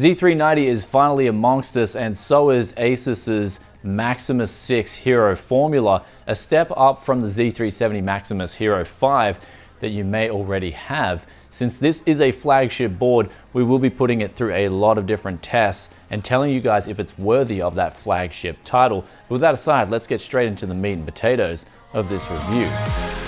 Z390 is finally amongst us and so is Asus's Maximus 6 Hero Formula, a step up from the Z370 Maximus Hero 5 that you may already have. Since this is a flagship board, we will be putting it through a lot of different tests and telling you guys if it's worthy of that flagship title. But with that aside, let's get straight into the meat and potatoes of this review.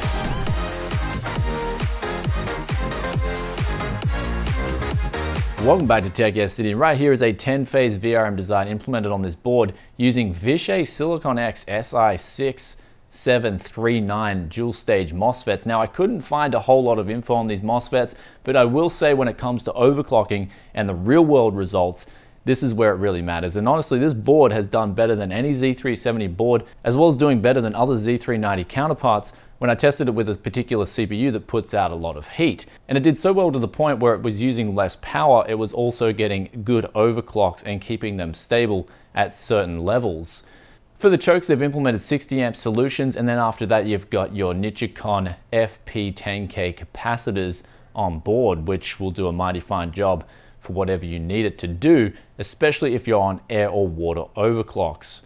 Welcome back to Tech Yes City. Right here is a 10-phase VRM design implemented on this board using Vishay Siliconix SI6 739 dual stage MOSFETs. Now I couldn't find a whole lot of info on these MOSFETs, but I will say when it comes to overclocking and the real world results, this is where it really matters. And honestly, this board has done better than any Z370 board, as well as doing better than other Z390 counterparts when I tested it with a particular CPU that puts out a lot of heat. And it did so well to the point where it was using less power, it was also getting good overclocks and keeping them stable at certain levels. For the chokes, they've implemented 60 amp solutions, and then after that, you've got your Nichicon FP10K capacitors on board, which will do a mighty fine job for whatever you need it to do, especially if you're on air or water overclocks.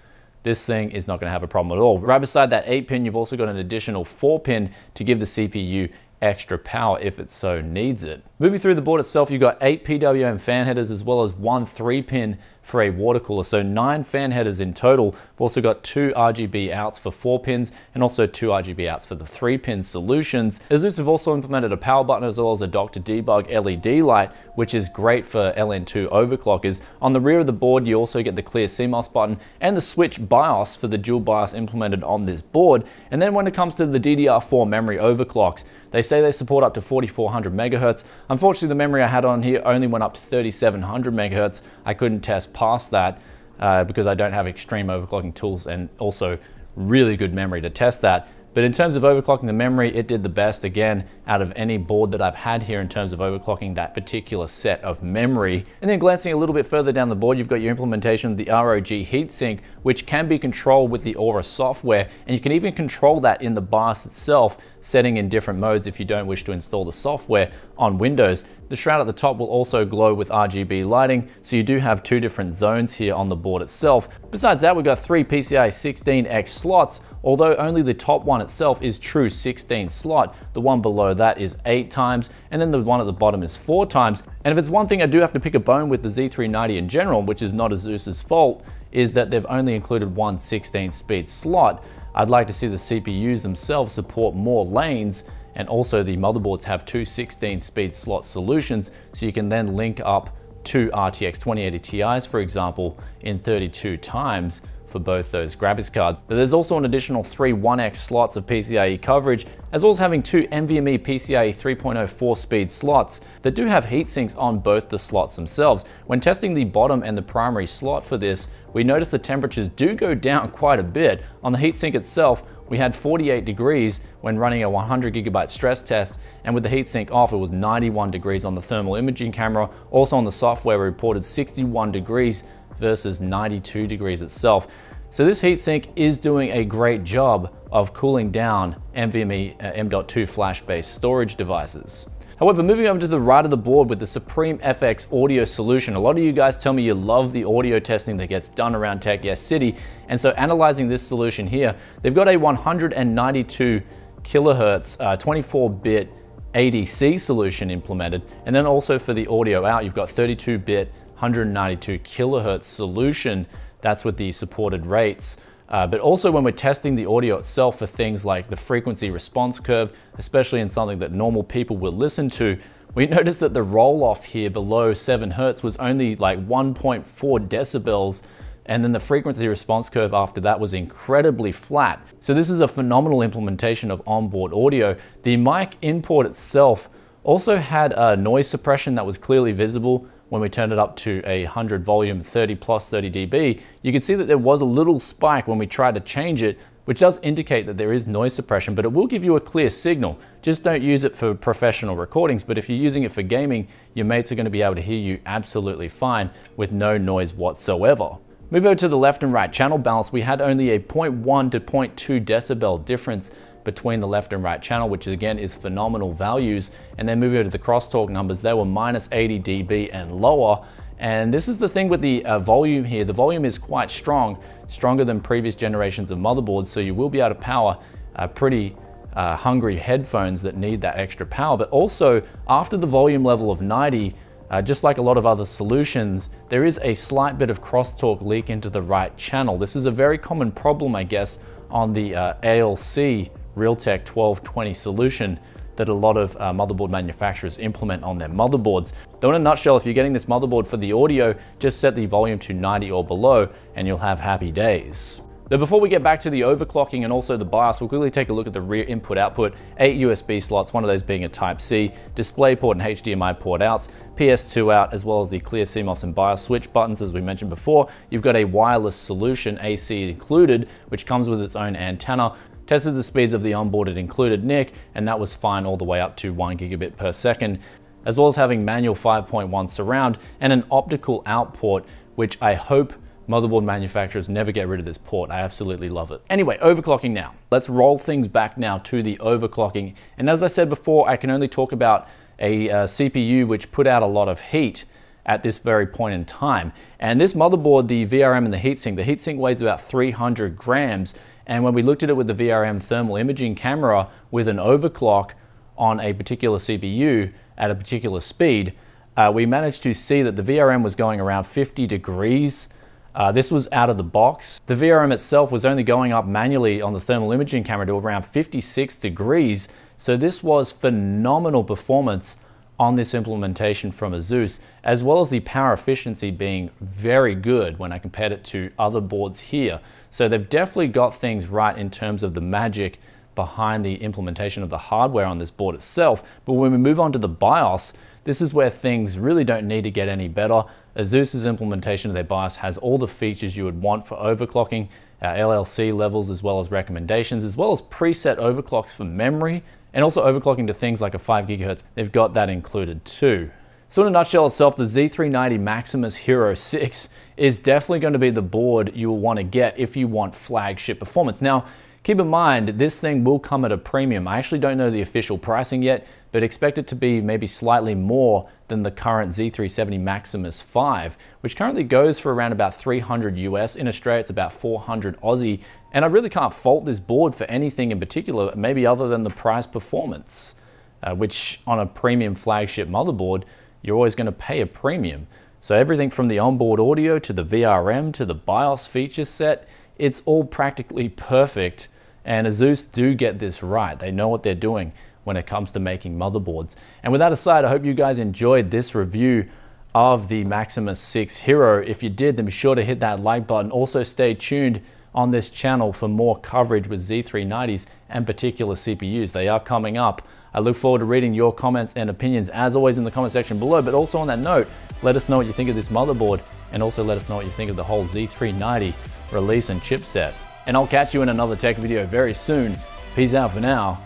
This thing is not going to have a problem at all. Right beside that 8 pin, you've also got an additional 4 pin to give the CPU extra power if it so needs it. Moving through the board itself, you've got 8 PWM fan headers as well as one 3 pin for a water cooler. So nine fan headers in total. We've also got two RGB outs for four pins and also two RGB outs for the three pin solutions. Asus have also implemented a power button as well as a Dr. Debug LED light, which is great for LN2 overclockers. On the rear of the board, you also get the clear CMOS button and the switch BIOS for the dual BIOS implemented on this board. And then when it comes to the DDR4 memory overclocks, they say they support up to 4400 megahertz. Unfortunately, the memory I had on here only went up to 3700 megahertz. I couldn't test past that uh, because I don't have extreme overclocking tools and also really good memory to test that. But in terms of overclocking the memory, it did the best again out of any board that I've had here in terms of overclocking that particular set of memory. And then glancing a little bit further down the board, you've got your implementation of the ROG heatsink, which can be controlled with the Aura software. And you can even control that in the BIOS itself, setting in different modes if you don't wish to install the software on Windows. The shroud at the top will also glow with RGB lighting, so you do have two different zones here on the board itself. Besides that, we've got three PCIe 16X slots, although only the top one itself is true 16 slot. The one below that is eight times, and then the one at the bottom is four times. And if it's one thing I do have to pick a bone with the Z390 in general, which is not Asus's fault, is that they've only included one 16 speed slot. I'd like to see the CPUs themselves support more lanes and also the motherboards have two 16 speed slot solutions so you can then link up two RTX 2080 Ti's for example in 32 times for both those graphics cards. But there's also an additional three 1x slots of PCIe coverage, as well as having two NVMe PCIe 3.04 speed slots that do have heat sinks on both the slots themselves. When testing the bottom and the primary slot for this, we noticed the temperatures do go down quite a bit. On the heatsink itself, we had 48 degrees when running a 100 gigabyte stress test, and with the heatsink off, it was 91 degrees on the thermal imaging camera. Also on the software, we reported 61 degrees versus 92 degrees itself. So this heatsink is doing a great job of cooling down NVMe uh, M.2 flash-based storage devices. However, moving over to the right of the board with the Supreme FX audio solution, a lot of you guys tell me you love the audio testing that gets done around Tech Yes City. And so analyzing this solution here, they've got a 192 kilohertz, 24-bit uh, ADC solution implemented. And then also for the audio out, you've got 32-bit 192 kilohertz solution. That's with the supported rates. Uh, but also when we're testing the audio itself for things like the frequency response curve, especially in something that normal people will listen to, we noticed that the roll off here below 7 hertz was only like 1.4 decibels and then the frequency response curve after that was incredibly flat. So this is a phenomenal implementation of onboard audio. The mic input itself also had a noise suppression that was clearly visible, when we turned it up to a 100 volume 30 plus 30 dB, you can see that there was a little spike when we tried to change it, which does indicate that there is noise suppression, but it will give you a clear signal. Just don't use it for professional recordings, but if you're using it for gaming, your mates are gonna be able to hear you absolutely fine with no noise whatsoever. Move over to the left and right channel balance, we had only a 0.1 to 0.2 decibel difference between the left and right channel, which again is phenomenal values. And then moving over to the crosstalk numbers, they were minus 80 dB and lower. And this is the thing with the uh, volume here. The volume is quite strong, stronger than previous generations of motherboards, so you will be able to power uh, pretty uh, hungry headphones that need that extra power. But also, after the volume level of 90, uh, just like a lot of other solutions, there is a slight bit of crosstalk leak into the right channel. This is a very common problem, I guess, on the uh, ALC Realtek 1220 solution that a lot of uh, motherboard manufacturers implement on their motherboards. Though in a nutshell, if you're getting this motherboard for the audio, just set the volume to 90 or below and you'll have happy days. But before we get back to the overclocking and also the BIOS, we'll quickly take a look at the rear input output, eight USB slots, one of those being a Type-C, DisplayPort and HDMI port outs, PS2 out, as well as the clear CMOS and BIOS switch buttons as we mentioned before. You've got a wireless solution, AC included, which comes with its own antenna. Tested the speeds of the onboarded included NIC, and that was fine all the way up to one gigabit per second, as well as having manual 5.1 surround and an optical out port, which I hope motherboard manufacturers never get rid of this port. I absolutely love it. Anyway, overclocking now. Let's roll things back now to the overclocking. And as I said before, I can only talk about a uh, CPU which put out a lot of heat at this very point in time. And this motherboard, the VRM and the heatsink, the heatsink weighs about 300 grams. And when we looked at it with the VRM thermal imaging camera with an overclock on a particular CPU at a particular speed, uh, we managed to see that the VRM was going around 50 degrees uh, this was out of the box. The VRM itself was only going up manually on the thermal imaging camera to around 56 degrees. So this was phenomenal performance on this implementation from Asus, as well as the power efficiency being very good when I compared it to other boards here. So they've definitely got things right in terms of the magic behind the implementation of the hardware on this board itself. But when we move on to the BIOS, this is where things really don't need to get any better. Asus's implementation of their BIOS has all the features you would want for overclocking, uh, LLC levels as well as recommendations, as well as preset overclocks for memory, and also overclocking to things like a 5 gigahertz. They've got that included too. So in a nutshell itself, the Z390 Maximus Hero 6 is definitely going to be the board you will want to get if you want flagship performance. Now, keep in mind, this thing will come at a premium. I actually don't know the official pricing yet, but expect it to be maybe slightly more than the current Z370 Maximus 5, which currently goes for around about 300 US. In Australia, it's about 400 Aussie. And I really can't fault this board for anything in particular, maybe other than the price performance, uh, which on a premium flagship motherboard, you're always going to pay a premium. So everything from the onboard audio to the VRM to the BIOS feature set, it's all practically perfect. And Asus do get this right. They know what they're doing when it comes to making motherboards. And with that aside, I hope you guys enjoyed this review of the Maximus 6 Hero. If you did, then be sure to hit that like button. Also stay tuned on this channel for more coverage with Z390s and particular CPUs. They are coming up. I look forward to reading your comments and opinions as always in the comment section below. But also on that note, let us know what you think of this motherboard and also let us know what you think of the whole Z390 release and chipset. And I'll catch you in another tech video very soon. Peace out for now.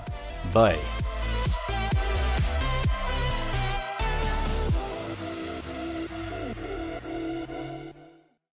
Bye.